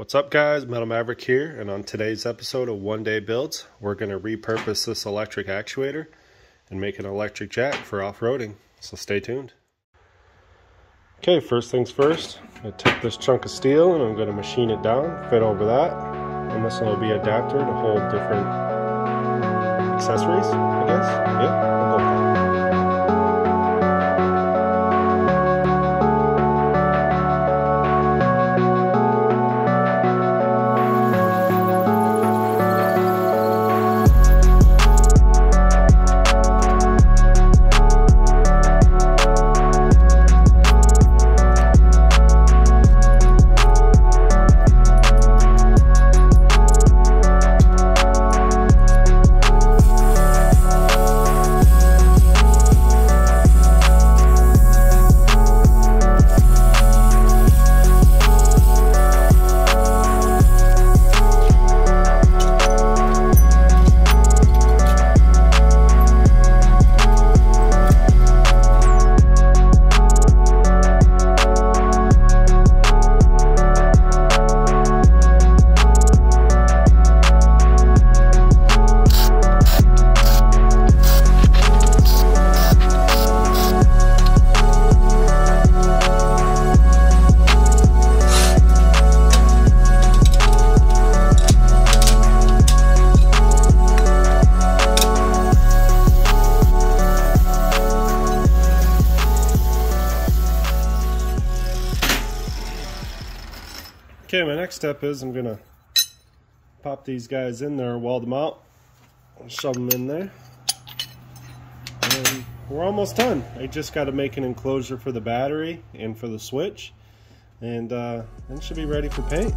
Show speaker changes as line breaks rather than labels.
What's up guys, Metal Maverick here, and on today's episode of One Day Builds, we're going to repurpose this electric actuator and make an electric jack for off-roading, so stay tuned. Okay, first things first, I take this chunk of steel and I'm going to machine it down, fit over that, and this will be adapter to hold different accessories, I guess, yeah, Okay, my next step is I'm gonna pop these guys in there, weld them out, shove them in there. And we're almost done. I just got to make an enclosure for the battery and for the switch. And uh, then should be ready for paint.